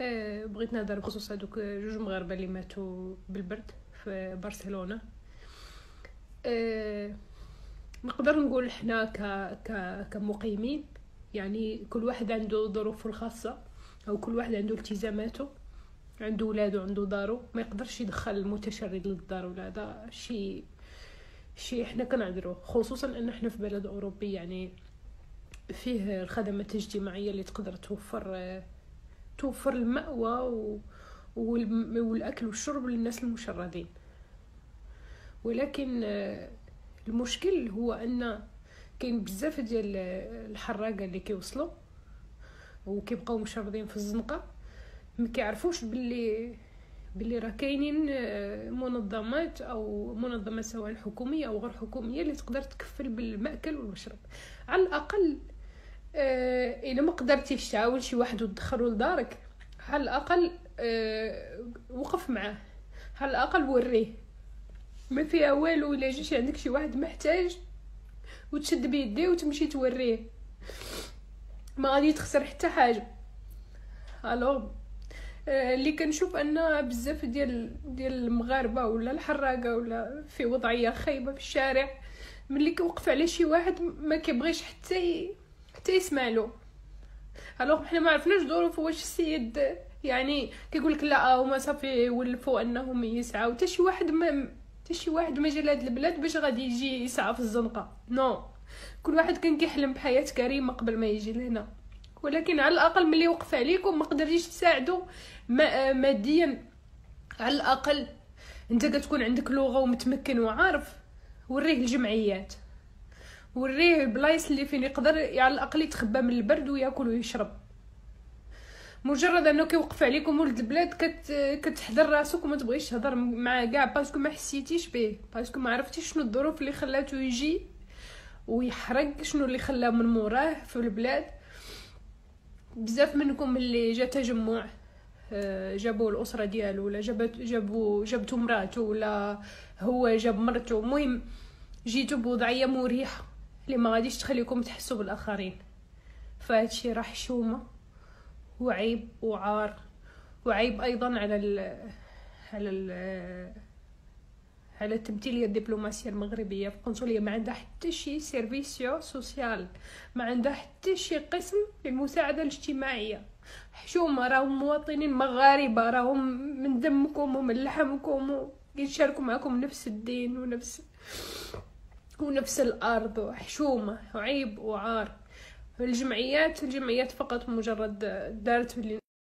آه، بغيت نهضر بخصوص هذوك جوج مغاربة اللي ماتوا بالبرد في برشلونة. أه نقدر نقول حنا ك... ك... كمقيمين يعني كل واحد عنده ظروفه الخاصة أو كل واحد عنده التزاماته عنده ولادو عنده دارو ما يقدرش يدخل المتشرد للدار ولا هذا شيء شيء إحنا كنعذروه خصوصا إن إحنا في بلد أوروبي يعني فيه الخدمات الاجتماعية اللي تقدر توفر توفر المأوى و... والأكل والشرب للناس المشردين. ولكن المشكل هو أن كاين بزاف ديال الحراقة اللي كيوصلوا وكيبقاو مشردين في الزنقة. ما كيعرفوش باللي باللي راه كاينين آه، منظمات أو منظمات سواء حكومية أو غير حكومية اللي تقدر تكفل بالمأكل والمشرب. على الأقل آه إلا ما قدرتيش تعاون شي واحد وتدخلو لدارك. على الأقل آه وقف معاه. على الأقل وريه. ما فيها والو إلا جيتي عندك شي واحد محتاج وتشد بيديه وتمشي توريه. ما غادي تخسر حتى حاجة. الوغ آه، اللي كنشوف أن بزاف ديال ديال المغاربة ولا الحراقة ولا في وضعية خايبة في الشارع ملي كيوقف على شي واحد ما كيبغيش حتى حتى يسمع له alors حنا ما عرفناش ظروف واش السيد يعني كيقول لك لا هما صافي ولفوا أنهم يسعوا حتى شي واحد ما حتى شي واحد ما جا لهاد البلاد باش غادي يجي يسعى في الزنقة. no no. كل واحد كان كيحلم بحياة كريمة قبل ما يجي لهنا. ولكن على الأقل ملي وقف عليكم ما قدرتيش تساعدو ماديا. على الأقل أنت كتكون عندك لغة ومتمكن وعارف. وريه الجمعيات. وريه البلايص اللي فين يقدر على الأقل يتخبى من البرد ويأكل ويشرب. مجرد أنه كيوقف عليكم ولد البلاد كت كتحضر راسك وما تبغيش تهضر مع كاع parce que ما حسيتيش به parce que ما عرفتيش شنو الظروف اللي خلاتو يجي ويحرق شنو اللي خلاه من موراه في البلاد. بزاف منكم اللي جا تجمع آه، جابوا الأسرة ديالو ولا جابت جابوا جابتو مراته ولا هو جاب مرته. المهم جيتو بوضعية مريحة. اللي ما غاديش تخليكم تحسوا بالآخرين. فهادشي راه حشومه وعيب وعار وعيب أيضا على ال على ال على التمثيليه الدبلوماسية المغربية. في القنصلية ما عندها حتى شي servicio social. ما عندها حتى شي قسم للمساعدة الاجتماعية. حشومة راهم مواطنين مغاربة راهم من دمكم ومن لحمكم يشاركوا معكم نفس الدين ونفس ونفس الأرض وحشومة وعيب وعار. الجمعيات الجمعيات فقط مجرد دارت